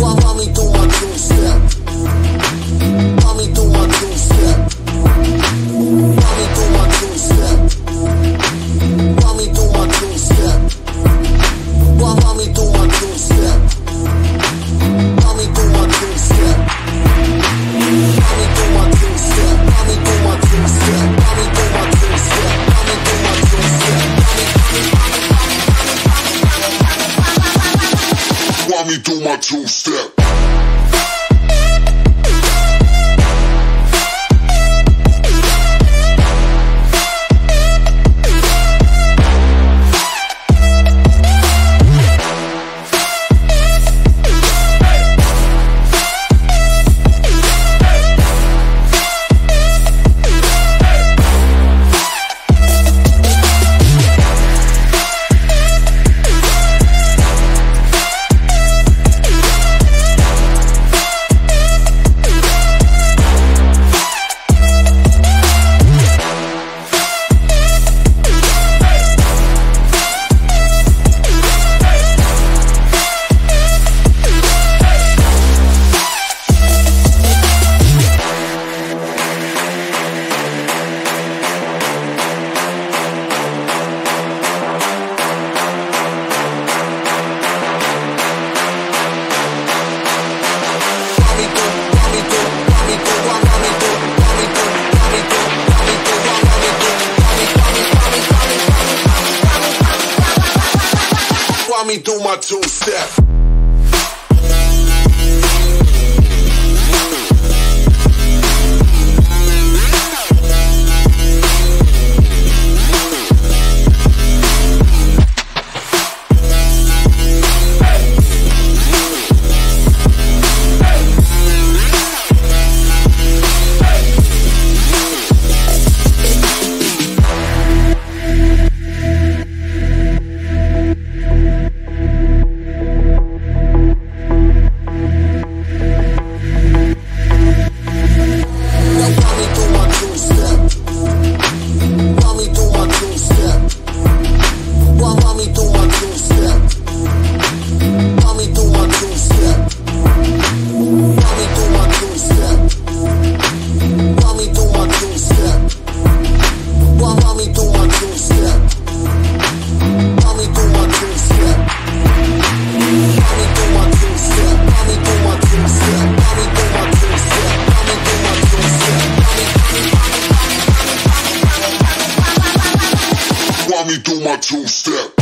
why, why me do my music? me do my two step. Let me do my two step. do my two step.